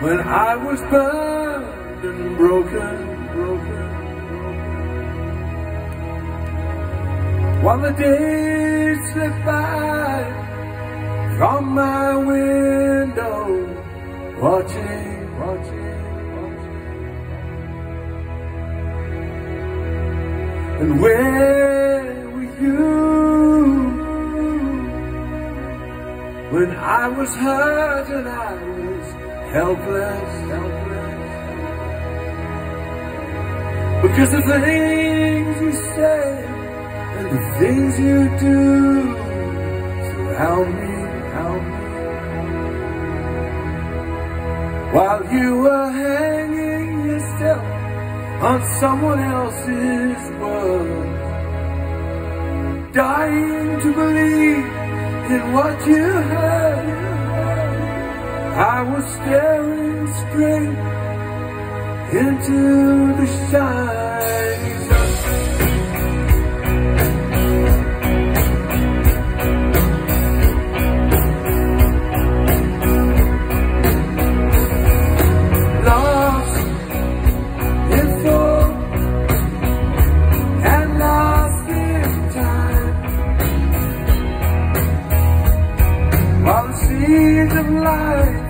was burned and broken, broken, While the days slip by from my window, watching, watching, watching. And where were you when I was hurt and I was helpless, helpless? Because the things you say and the things you do surround me, help me. While you were hanging yourself on someone else's world, dying to believe in what you heard. I was staring straight into the shining sun. Seeds of life